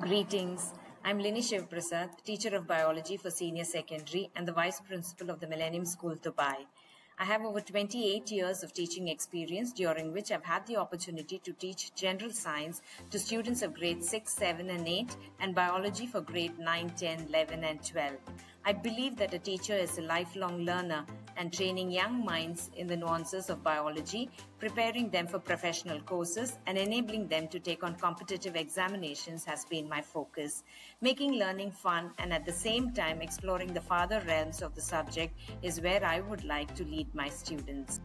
Greetings. I'm Lini Shivprasad, teacher of biology for senior secondary and the vice principal of the Millennium School, Dubai. I have over 28 years of teaching experience during which I've had the opportunity to teach general science to students of grade 6, 7 and 8 and biology for grade 9, 10, 11 and 12. I believe that a teacher is a lifelong learner and training young minds in the nuances of biology, preparing them for professional courses and enabling them to take on competitive examinations has been my focus. Making learning fun and at the same time exploring the farther realms of the subject is where I would like to lead my students.